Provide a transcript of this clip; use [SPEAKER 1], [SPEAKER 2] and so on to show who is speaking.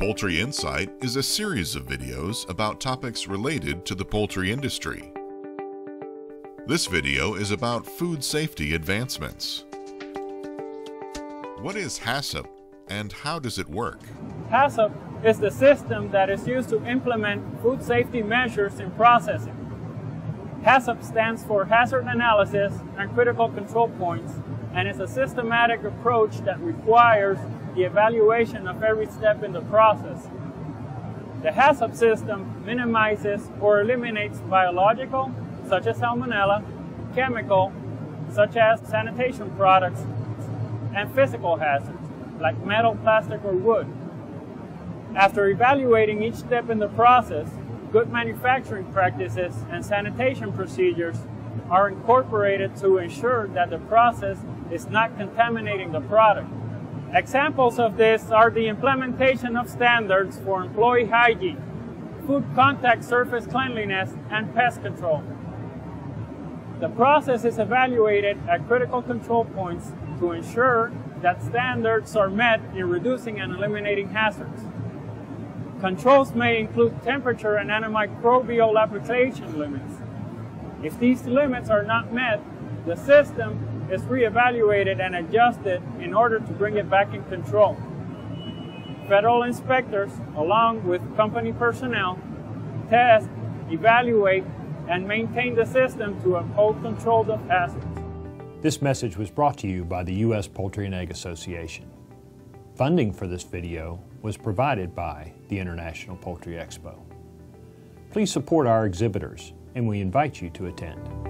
[SPEAKER 1] Poultry Insight is a series of videos about topics related to the poultry industry. This video is about food safety advancements. What is HACCP and how does it work?
[SPEAKER 2] HACCP is the system that is used to implement food safety measures in processing. HACCP stands for Hazard Analysis and Critical Control Points and is a systematic approach that requires the evaluation of every step in the process. The HACCP system minimizes or eliminates biological, such as salmonella, chemical, such as sanitation products, and physical hazards, like metal, plastic, or wood. After evaluating each step in the process, good manufacturing practices and sanitation procedures are incorporated to ensure that the process is not contaminating the product. Examples of this are the implementation of standards for employee hygiene, food contact surface cleanliness, and pest control. The process is evaluated at critical control points to ensure that standards are met in reducing and eliminating hazards. Controls may include temperature and antimicrobial application limits. If these limits are not met, the system is reevaluated and adjusted in order to bring it back in control. Federal inspectors, along with company personnel, test, evaluate, and maintain the system to uphold control of hazards.
[SPEAKER 3] This message was brought to you by the U.S. Poultry and Egg Association. Funding for this video was provided by the International Poultry Expo. Please support our exhibitors and we invite you to attend.